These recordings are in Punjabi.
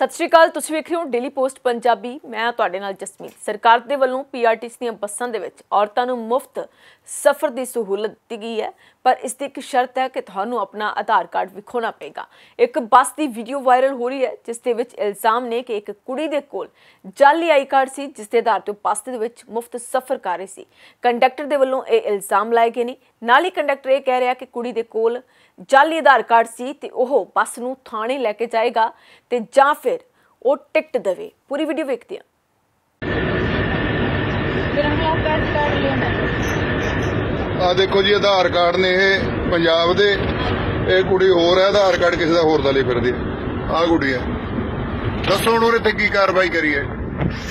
ਸਤਿ ਸ਼੍ਰੀ ਅਕਾਲ, ਤੁਸੀਂ ਵੇਖ ਰਹੇ ਹੋ ਡੇਲੀ ਪੋਸਟ ਪੰਜਾਬੀ। ਮੈਂ ਤੁਹਾਡੇ ਨਾਲ ਜਸਮੀਤ। ਸਰਕਾਰ ਦੇ ਵੱਲੋਂ ਪੀਆਰਟੀਸੀ ਦੀਆਂ ਬੱਸਾਂ ਦੇ ਵਿੱਚ ਔਰਤਾਂ ਨੂੰ ਮੁਫਤ ਸਫ਼ਰ ਦੀ ਸਹੂਲਤ ਦਿੱਤੀ ਗਈ ਹੈ, ਪਰ ਇਸ ਦੀ ਇੱਕ ਸ਼ਰਤ ਹੈ ਕਿ ਤੁਹਾਨੂੰ ਆਪਣਾ ਆਧਾਰ ਕਾਰਡ ਵਿਖਾਉਣਾ ਪਏਗਾ। ਇੱਕ ਬੱਸ ਦੀ ਵੀਡੀਓ ਵਾਇਰਲ ਹੋ ਰਹੀ ਹੈ, ਜਿਸ ਦੇ ਵਿੱਚ ਇਲਜ਼ਾਮ ਨੇ ਕਿ ਇੱਕ ਕੁੜੀ ਦੇ ਕੋਲ ਜਾਲੀ ਆਈ ਕਾਰਡ ਸੀ, ਜਿਸ ਦੇ ਆਧਾਰ ਤੇ ਉਹ ਬੱਸ ਦੇ ਵਿੱਚ ਮੁਫਤ ਸਫ਼ਰ ਕਰ ਰਹੀ ਸੀ। ਕੰਡਕਟਰ ਦੇ ਵੱਲੋਂ ਇਹ ਇਲਜ਼ਾਮ ਲਾਏ ਗਏ ਨੇ। ਨਾਲ ਹੀ ਕੰਡਕਟਰ ਇਹ ਕਹਿ ਰਿਹਾ ਕਿ ਕੁੜੀ ਦੇ ਕੋਲ ਜਾਲੀ ਆਧਾਰ ਕਾਰਡ ਸੀ ਤੇ ਉਹ ਬੱਸ ਨੂੰ ਥਾਣੇ ਲੈ ਕੇ ਜਾਏਗਾ ਤੇ ਜਾਂ ਫਿਰ ਉਹ ਟਿਕਟ ਦੇਵੇ ਪੂਰੀ ਵੀਡੀਓ ਵੇਖਦੇ ਆ। ਆ ਦੇਖੋ ਜੀ ਆਧਾਰ ਕਾਰਡ ਨੇ ਇਹ ਪੰਜਾਬ ਦੇ ਇਹ ਕੁੜੀ ਹੋਰ ਹੈ ਆਧਾਰ ਕਾਰਡ ਕਿਸੇ ਦਾ ਹੋਰ ਦਾ ਲਈ ਫਿਰਦੀ ਆ ਕੁੜੀ ਹੈ। ਦੱਸੋ ਹੁਣ ਉਹਦੇ ਤੇ ਕੀ ਕਾਰਵਾਈ ਕਰੀਏ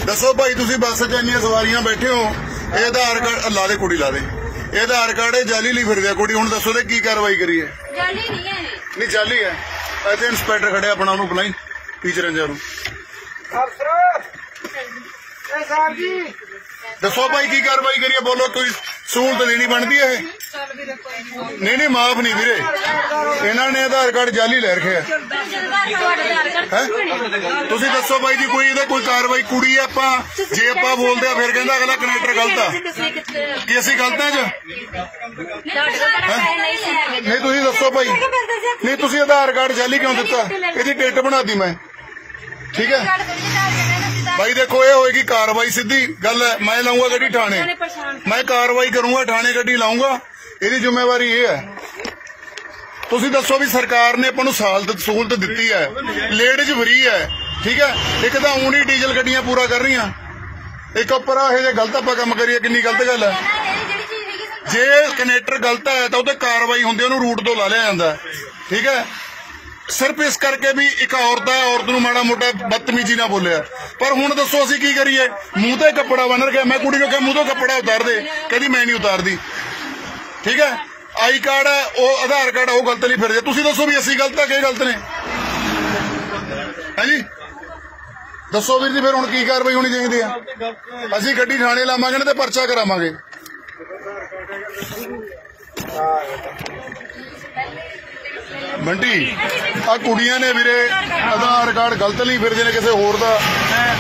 ਦੱਸੋ ਭਾਈ ਤੁਸੀਂ ਬੱਸ 'ਚ ਇੰਨੀਆਂ ਸਵਾਰੀਆਂ ਬੈਠੇ ਹੋ ਇਹ ਆਧਾਰ ਕਾਰਡ ਅੱਲਾ ਦੇ ਕੁੜੀ ਲਾ ਦੇ। ਇਹ ਆਧਾਰ ਕਾਰਡ ਇਹ ਜਾਲੀ ਲਈ ਫਿਰਦੇ ਆ ਕੁੜੀ ਹੁਣ ਦੱਸੋ ਤੇ ਕੀ ਕਾਰਵਾਈ ਕਰੀਏ ਜਾਲੀ ਨਹੀਂ ਹੈ। ਨਹੀਂ ਜਾਲੀ ਹੈ। ਇੱਥੇ ਇੰਸਪੈਕਟਰ ਖੜਿਆ ਆਪਣਾ ਉਹਨੂੰ ਬੁਲਾਈ ਟੀਚਰ ਅੰਜਾ ਅਫਸਰ! ਇਹ ਸਾਹਿਬ ਜੀ! ਦੱਸੋ ਭਾਈ, ਕੀ ਕਾਰਵਾਈ ਕਰੀਏ? ਬੋਲੋ ਕੋਈ ਸਹੂਲਤ ਦੇਣੀ ਬਣਦੀ ਹੈ ਇਹ? ਨਹੀਂ ਨਹੀਂ, ਮਾਫ ਨਹੀਂ ਵੀਰੇ। ਇਹਨਾਂ ਨੇ ਆਧਾਰ ਕਾਰਡ ਜਾਲੀ ਲੈ ਰੱਖਿਆ ਹੈ? ਤੁਸੀਂ ਦੱਸੋ ਬਾਈ ਜੀ, ਕੋਈ ਇਹਦਾ ਕੋਈ ਕਾਰਵਾਈ ਕੁੜੀ ਆ ਆਪਾਂ? ਜੇ ਆਪਾਂ ਬੋਲਦੇ ਆ, ਫਿਰ ਕਹਿੰਦਾ ਅਗਲਾ ਕਨੈਕਟਰ ਗਲਤ ਆ। ਕੀ ਅਸੀਂ ਗਲਤ ਆ ਜੀ ਨਹੀਂ, ਤੁਸੀਂ ਦੱਸੋ ਭਾਈ। ਨਹੀਂ, ਤੁਸੀਂ ਆਧਾਰ ਕਾਰਡ ਜਾਲੀ ਕਿਉਂ ਦਿੱਤਾ? ਇਹਦੀ ਟਿਕਟ ਬਣਾਦੀ ਮੈਂ। ਠੀਕ ਹੈ? ਭਾਈ ਦੇਖੋ ਇਹ ਹੋਏਗੀ ਕਾਰਵਾਈ ਸਿੱਧੀ। ਗੱਲ ਹੈ ਮੈਂ ਲਾਉਂਗਾ ਗੱਡੀ ਥਾਣੇ ਮੈਂ ਕਾਰਵਾਈ ਕਰੂੰਗਾ ਥਾਣੇ ਗੱਡੀ ਲਾਉਂਗਾ ਇਹਦੀ ਜ਼ਿੰਮੇਵਾਰੀ ਇਹ ਹੈ। ਤੁਸੀਂ ਦੱਸੋ ਵੀ ਸਰਕਾਰ ਨੇ ਆਪਾਂ ਨੂੰ ਸਹੂਲਤ ਸਹੂਲਤ ਦਿੱਤੀ ਹੈ। ਲੇਡੀਜ਼ ਫਰੀ ਹੈ। ਠੀਕ ਹੈ? ਇੱਕ ਤਾਂ ਊਣੀ ਡੀਜ਼ਲ ਗੱਡੀਆਂ ਪੂਰਾ ਕਰ ਰਹੀਆਂ। ਇੱਕ ਉੱਪਰ ਆ ਇਹ ਜੇ ਗਲਤ ਆਪਾਂ ਕੰਮ ਕਰੀਏ ਕਿੰਨੀ ਗਲਤ ਗੱਲ ਹੈ? ਜੇ ਕਨੈਕਟਰ ਗਲਤ ਹੈ ਤਾਂ ਉਹਤੇ ਕਾਰਵਾਈ ਹੁੰਦੀ ਉਹਨੂੰ ਰੂਟ ਤੋਂ ਲਾ ਲਿਆ ਜਾਂਦਾ। ਠੀਕ ਹੈ? ਸਿਰਫ ਇਸ ਕਰਕੇ ਵੀ ਇੱਕ ਔਰਤ ਹੈ ਔਰਤ ਨੂੰ ਮਾੜਾ ਮੋਟਾ ਬਦਤਮੀਜ਼ੀ ਨਾਲ ਬੋਲਿਆ। ਪਰ ਹੁਣ ਦੱਸੋ ਅਸੀਂ ਕੀ ਕਰੀਏ? ਮੂੰਹ ਤੇ ਕੱਪੜਾ ਬੰਨ ਰਖਿਆ। ਮੈਂ ਕੁੜੀ ਨੂੰ ਕਿਹਾ, ਮੂੰਹ ਤੋਂ ਕੱਪੜਾ ਉਤਾਰ ਦੇ। ਕਹਿੰਦੀ, ਮੈਂ ਨਹੀਂ ਉਤਾਰਦੀ। ਠੀਕ ਹੈ? ਆਈ ਕਾਰਡ ਹੈ ਉਹ ਆਧਾਰ ਕਾਰਡ, ਉਹ ਗਲਤ ਨਹੀਂ ਫਿਰਦੇ ਤੁਸੀਂ ਦੱਸੋ ਵੀ ਅਸੀਂ ਗਲਤ ਆ ਕਿ ਗਲਤ ਨੇ? ਹਾਂਜੀ ਦੱਸੋ ਵੀਰ ਜੀ, ਫਿਰ ਹੁਣ ਕੀ ਕਾਰਵਾਈ ਹੋਣੀ ਚਾਹੀਦੀ ਆ। ਅਸੀਂ ਗੱਡੀ ਥਾਣੇ ਲਾਵਾਂਗੇ ਨਾ ਤੇ ਪਰਚਾ ਕਰਾਵਾਂਗੇ। ਬੰਟੀ ਆ ਕੁੜੀਆਂ ਨੇ ਵੀਰੇ ਆਧਾਰ ਕਾਰਡ ਗਲਤ ਲਈ ਫਿਰਦੇ ਨੇ ਕਿਸੇ ਹੋਰ ਦਾ।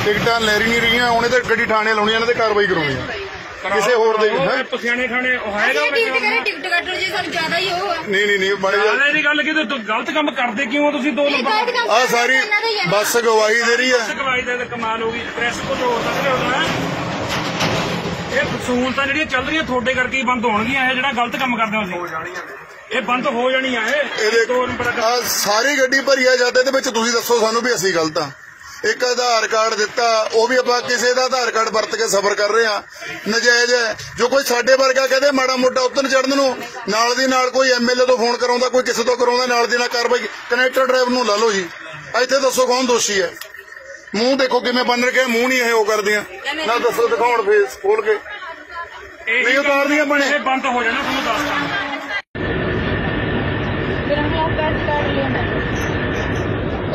ਟਿਕਟਾਂ ਲੈ ਰਹੀ ਨਹੀਂ ਰਹੀਆਂ ਉਹਨੇ ਤੇ ਗੱਡੀ ਥਾਣੇ ਲਾਉਣੀ ਇਹਨਾਂ ਤੇ ਕਾਰਵਾਈ ਕਰਾਉਣੀ ਆ। ਕਿਸੇ ਹੋਰ ਦੇ ਹੈਂ? ਪਸਿਆਣੇ ਉਹ ਹੈਗਾ ਟਿਕਟ ਕੱਟੋ ਜੀ ਸਾਨੂੰ ਜ਼ਿਆਦਾ ਹੀ ਉਹ ਹੈ ਨਹੀਂ ਨਹੀਂ ਨਹੀਂ ਬੜੇ ਗੱਲ ਇਹਦੀ ਗੱਲ ਕਿ ਤੂੰ ਗਲਤ ਕੰਮ ਕਰਦੇ ਕਿਉਂ ਹੋ ਤੁਸੀਂ ਦੋ ਇਹ ਨੰਬਰ? ਆ ਸਾਰੀ ਦਾ ਹੀ ਹੈ। ਬੱਸ ਗਵਾਹੀ ਦੇ ਰਹੀ ਆ। ਕਮਾਈ ਦਾ ਤਾਂ ਕਮਾਲ ਹੋ ਗਈ ਪ੍ਰੈਸ ਕੋ ਜੋ ਸਕਦੇ ਹੋ? ਇਹ ਸਹੂਲਤਾਂ ਜਿਹੜੀਆਂ ਚੱਲ ਰਹੀਆਂ ਤੁਹਾਡੇ ਕਰਕੇ ਹੀ ਬੰਦ ਹੋਣਗੀਆਂ ਇਹ ਜਿਹੜਾ ਗਲਤ ਕੰਮ ਕਰਦੇ ਹੋ ਅਸੀਂ ਇਹ ਬੰਦ ਹੋ ਜਾਣੀਆਂ ਇਹ। ਇਹਦੇ ਦੋ ਨੰਬਰ ਦਾ ਆ ਸਾਰੀ ਗੱਡੀ ਭਰੀ ਆ ਜਾਂਦੇ ਦੇ ਵਿੱਚ ਤੁਸੀਂ ਦੱਸੋ ਸਾਨੂੰ ਵੀ ਅਸੀਂ ਗਲਤ ਆ। ਇੱਕ ਆਧਾਰ ਕਾਰਡ ਦਿੱਤਾ ਉਹ ਵੀ ਆਪਾਂ ਕਿਸੇ ਦਾ ਆਧਾਰ ਕਾਰਡ ਵਰਤ ਕੇ ਸਫਰ ਕਰ ਰਹੇ ਆ। ਨਜਾਇਜ਼ ਹੈ। ਜੋ ਕੋਈ ਸਾਡੇ ਵਰਗਾ ਕਹਦੇ ਮਾੜਾ ਮੋਟਾ ਉਤਨ ਚੜਨ ਨੂੰ ਨਾਲ ਦੀ ਨਾਲ ਕੋਈ ਐਮਐਲਏ ਤੋਂ ਫੋਨ ਕਰਾਉਂਦਾ ਕੋਈ ਕਿਸੇ ਤੋਂ ਕਰਾਉਂਦਾ ਨਾਲ ਦੀ ਨਾਲ ਕਾਰਵਾਈ ਕਨੈਕਟਰ ਡਰਾਈਵਰ ਨੂੰ ਲਾ ਲਓ ਜੀ। ਇੱਥੇ ਦੱਸੋ ਕੌਣ ਦੋਸ਼ੀ ਹੈ? ਮੂੰਹ ਦੇਖੋ ਕਿਵੇਂ ਬੰਨ ਰਖਿਆ ਮੂੰਹ ਨਹੀਂ ਇਹ ਉਹ ਕਰਦੀਆਂ। ਨਾ ਦੱਸੋ ਦਿਖਾਉਣ ਫੇਸ ਖੋਲ ਕੇ। ਇਹ ਨਹੀਂ ਉਤਾਰਦੀਆਂ ਬਣੇ। ਇਹ ਬੰਦ ਹੋ ਜਾਣਾ ਤੁਹਾਨੂੰ ਦੱਸਦਾ।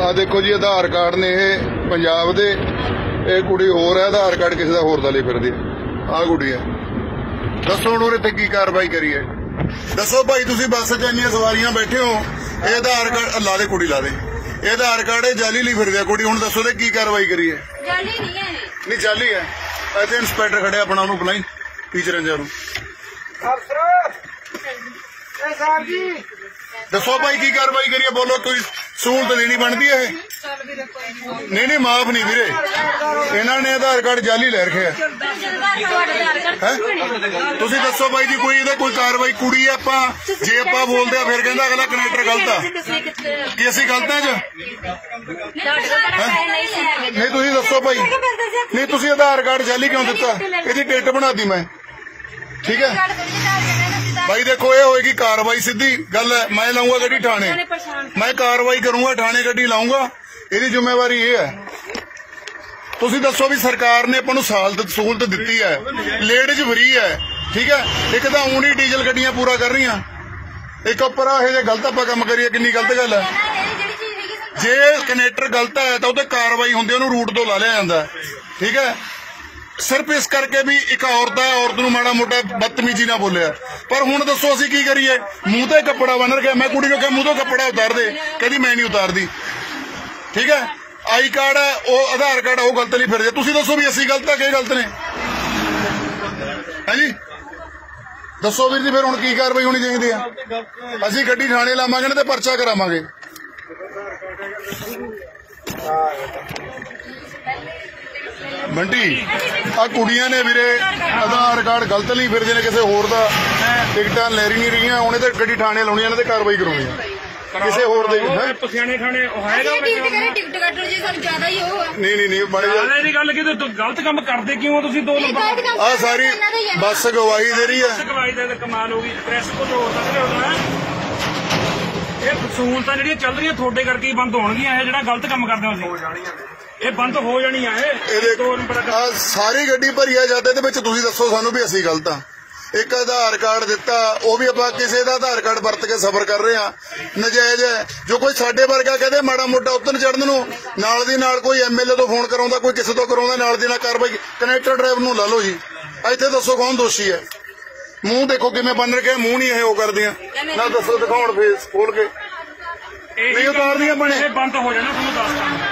ਆ ਦੇਖੋ ਜੀ ਆਧਾਰ ਕਾਰਡ ਨੇ ਇਹ ਪੰਜਾਬ ਦੇ ਇਹ ਕੁੜੀ ਹੋਰ ਹੈ ਆਧਾਰ ਕਾਰਡ ਕਿਸੇ ਦਾ ਹੋਰ ਦਾ ਲਈ ਫਿਰਦੀ। ਆ ਕੁੜੀ ਹੈ। ਦੱਸੋ ਹੁਣ ਉਹਦੇ ਤੇ ਕੀ ਕਾਰਵਾਈ ਕਰੀਏ ਦੱਸੋ ਭਾਈ ਤੁਸੀਂ ਬੱਸ 'ਚ ਇੰਨੀਆਂ ਸਵਾਰੀਆਂ ਬੈਠੇ ਹੋ ਇਹ ਆਧਾਰ ਕਾਰਡ ਲਾ ਦੇ ਕੁੜੀ ਲਾ ਦੇ। ਇਹ ਆਧਾਰ ਕਾਰਡ ਇਹ ਜਾਲੀ ਲਈ ਫਿਰਦੀ ਆ ਕੁੜੀ। ਹੁਣ ਦੱਸੋ ਤੇ ਕੀ ਕਾਰਵਾਈ ਕਰੀਏ ਜਾਲੀ ਨਹੀਂ ਹੈ। ਨਹੀਂ ਜਾਲੀ ਹੈ। ਇੱਥੇ ਇੰਸਪੈਕਟਰ ਖੜਿਆ ਆਪਣਾ ਉਹਨੂੰ ਬੁਲਾਈ ਟੀਚਰ ਇੰਜਰ ਨੂੰ। ਅਫਸਰ! ਇਹ ਸਾਹਿਬ ਜੀ! ਦੱਸੋ ਭਾਈ ਕੀ ਕਾਰਵਾਈ ਕਰੀਏ ਬੋਲੋ ਕੋਈ ਸਹੂਲਤ ਦੇਣੀ ਬਣਦੀ ਹੈ ਨਹੀਂ ਨਹੀਂ, ਮਾਫ ਨਹੀਂ ਵੀਰੇ। ਇਹਨਾਂ ਨੇ ਆਧਾਰ ਕਾਰਡ ਜਾਲੀ ਲੈ ਰੱਖਿਆ ਤੁਸੀਂ ਦੱਸੋ ਬਾਈ ਜੀ, ਕੋਈ ਇਹਦਾ ਕੋਈ ਕਾਰਵਾਈ ਕੁੜੀ ਆਪਾਂ? ਜੇ ਆਪਾਂ ਬੋਲਦੇ ਆ, ਫਿਰ ਕਹਿੰਦਾ ਅਗਲਾ ਕਨੈਕਟਰ ਗਲਤ ਆ। ਕੀ ਅਸੀਂ ਗਲਤ ਆ ਜੀ ਨਹੀਂ, ਤੁਸੀਂ ਦੱਸੋ ਭਾਈ ਨਹੀਂ, ਤੁਸੀਂ ਆਧਾਰ ਕਾਰਡ ਜਾਲੀ ਕਿਉਂ ਦਿੱਤਾ? ਇਹਦੀ ਟਿਕਟ ਬਣਾਦੀ ਮੈਂ। ਠੀਕ ਹੈ? ਬਾਈ ਦੇਖੋ ਇਹ ਹੋਏਗੀ ਕਾਰਵਾਈ ਸਿੱਧੀ। ਗੱਲ ਹੈ ਮੈਂ ਲਾਉਂਗਾ ਗੱਡੀ ਥਾਣੇ ਮੈਂ ਕਾਰਵਾਈ ਕਰੂੰਗਾ ਥਾਣੇ ਗੱਡੀ ਲਾਉਂਗਾ ਇਹਦੀ ਜ਼ਿੰਮੇਵਾਰੀ ਇਹ ਹੈ। ਤੁਸੀਂ ਦੱਸੋ ਵੀ ਸਰਕਾਰ ਨੇ ਆਪਾਂ ਨੂੰ ਸਹੂਲਤ ਸਹੂਲਤ ਦਿੱਤੀ ਹੈ। ਲੇਡੀਜ਼ ਫਰੀ ਹੈ ਠੀਕ ਹੈ? ਇੱਕ ਤਾਂ ਊਣੀ ਡੀਜ਼ਲ ਗੱਡੀਆਂ ਪੂਰਾ ਕਰ ਰਹੀਆਂ। ਇੱਕ ਉੱਪਰ ਇਹ ਜੇ ਗਲਤ ਆਪਾਂ ਕੰਮ ਕਰੀਏ ਕਿੰਨੀ ਗਲਤ ਗੱਲ ਹੈ? ਜੇ ਕਨੈਕਟਰ ਗਲਤ ਹੈ ਤਾਂ ਉਹਤੇ ਕਾਰਵਾਈ ਹੁੰਦੀ ਉਹਨੂੰ ਰੂਟ ਤੋਂ ਲਾ ਲਿਆ ਜਾਂਦਾ। ਠੀਕ ਹੈ? ਸਿਰਫ ਇਸ ਕਰਕੇ ਵੀ ਇੱਕ ਔਰਤ ਹੈ ਔਰਤ ਨੂੰ ਮਾੜਾ ਮੋਟਾ ਬਦਤਮੀਜ਼ੀ ਨਾਲ ਬੋਲਿਆ। ਪਰ ਹੁਣ ਦੱਸੋ ਅਸੀਂ ਕੀ ਕਰੀਏ? ਮੂੰਹ ਤੇ ਕੱਪੜਾ ਬੰਨ ਰਖਿਆ। ਮੈਂ ਕੁੜੀ ਨੂੰ ਕਿਹਾ, ਮੂੰਹ ਤੋਂ ਕੱਪੜਾ ਉਤਾਰ ਦੇ। ਕਹਿੰਦੀ, ਮੈਂ ਨਹੀਂ ਉਤਾਰਦੀ। ਠੀਕ ਹੈ? ਆਈ ਕਾਰਡ ਹੈ ਉਹ ਆਧਾਰ ਕਾਰਡ ਉਹ ਗਲਤ ਨਹੀਂ ਫਿਰਦੇ। ਤੁਸੀਂ ਦੱਸੋ ਵੀ ਅਸੀਂ ਗਲਤ ਆ ਕਿ ਗਲਤ ਨੇ? ਹਾਂਜੀ ਦੱਸੋ ਵੀਰ ਜੀ, ਫਿਰ ਹੁਣ ਕੀ ਕਾਰਵਾਈ ਹੋਣੀ ਚਾਹੀਦੀ ਆ? ਅਸੀਂ ਗੱਡੀ ਥਾਣੇ ਲਾਵਾਂਗੇ ਨਾ ਤੇ ਪਰਚਾ ਕਰਾਵਾਂਗੇ। ਬੰਟੀ ਆ ਕੁੜੀਆਂ ਨੇ ਵੀਰੇ ਆਧਾਰ ਕਾਰਡ ਗਲਤ ਨਹੀਂ ਫਿਰਦੇ ਨੇ ਕਿਸੇ ਹੋਰ ਦਾ। ਟਿਕਟਾਂ ਲੈ ਰਹੀ ਨਹੀਂ ਰਹੀਆਂ ਉਹਨੇ ਤੇ ਗੱਡੀ ਥਾਣੇ ਲਾਉਣੀ ਇਹਨਾਂ ਤੇ ਕਾਰਵਾਈ ਕਰਾਉਣੀ ਕਿਸੇ ਹੋਰ ਦੇ ਹੈਂ? ਪਸਿਆਣੇ ਖਾਣੇ ਉਹ ਹੈਗਾ ਅਸੀਂ ਟਿਕਟ ਕਰੇ ਟਿਕਟ ਕੱਟੋ ਜੀ ਸਾਨੂੰ ਜ਼ਿਆਦਾ ਹੀ ਉਹ ਆ। ਨਹੀਂ ਨਹੀਂ ਨਹੀਂ ਜਿਹੇ- ਨਾਲੇ ਦੀ ਗੱਲ ਕਿ ਤੂੰ ਗਲਤ ਕੰਮ ਕਰਦੇ ਕਿਉਂ ਹੋ ਤੁਸੀਂ ਦੋ ਨੰਬਰ? ਆ ਸਾਰੀ ਹੀ। ਬੱਸ ਗਵਾਹੀ ਦੇ ਰਹੀ ਹੈ ਕਮਾਈ ਦਾ ਤਾਂ ਕਮਾਲ ਹੋ ਗਈ ਪ੍ਰੈਸ ਕੋ ਜੋ ਸਕਦੇ ਹੋ? ਨਾ ਇਹ ਸਹੂਲਤਾਂ ਜਿਹੜੀਆਂ ਚੱਲ ਰਹੀਆਂ ਤੁਹਾਡੇ ਕਰਕੇ ਹੀ ਬੰਦ ਹੋਣਗੀਆਂ ਇਹ ਜਿਹੜਾ ਗਲਤ ਕੰਮ ਕਰਦੇ ਹੋ ਤੁਸੀਂ। ਇਹ ਬੰਦ ਹੋ ਜਾਣੀਆਂ ਇਹ ਇਹਦੇ ਦੋ ਨੰਬਰ ਦਾ ਆ ਸਾਰੀ ਗੱਡੀ ਭਰੀ ਆ ਜਾਂਦੇ ਦੇ ਵਿੱਚ ਤੁਸੀਂ ਦੱਸੋ ਸਾਨੂੰ ਵੀ ਅਸੀਂ ਗਲਤ ਆ। ਇੱਕ ਆਧਾਰ ਕਾਰਡ ਦਿੱਤਾ ਉਹ ਵੀ ਆਪਾਂ ਕਿਸੇ ਦਾ ਆਧਾਰ ਕਾਰਡ ਵਰਤ ਕੇ ਸਫ਼ਰ ਕਰ ਰਹੇ ਆ। ਨਜਾਇਜ਼ ਹੈ। ਜੋ ਕੋਈ ਸਾਡੇ ਵਰਗਾ ਕਹਦੇ ਮਾੜਾ ਮੋਟਾ ਉੱਤਰ ਚੜਨ ਨੂੰ ਨਾਲ ਦੀ ਨਾਲ ਕੋਈ ਐਮਐਲਏ ਤੋਂ ਫੋਨ ਕਰਾਉਂਦਾ ਕੋਈ ਕਿਸੇ ਤੋਂ ਕਰਾਉਂਦਾ ਨਾਲ ਦੀ ਨਾਲ ਕਾਰਵਾਈ ਕਨੈਕਟਰ ਡਰਾਈਵਰ ਨੂੰ ਲਾ ਲਓ ਜੀ। ਇੱਥੇ ਦੱਸੋ ਕੌਣ ਦੋਸ਼ੀ ਹੈ। ਮੂੰਹ ਦੇਖੋ ਕਿਵੇਂ ਬੰਨ ਰੱਖਿਆ ਮੂੰਹ ਨਹੀਂ ਇਹ ਉਹ ਕਰਦੀਆਂ। ਨਾ ਦੱਸੋ ਦਿਖਾਉਣ ਫੇਸ ਖੋਲ ਕੇ। ਇਹੀ ਨਹੀਂ ਉਤਾਰਦੀਆਂ ਬਣੇ। ਇਹ ਬੰਦ ਹੋ ਜਾਣਾ ਤੁਹਾਨੂੰ ਦੱਸਦਾ।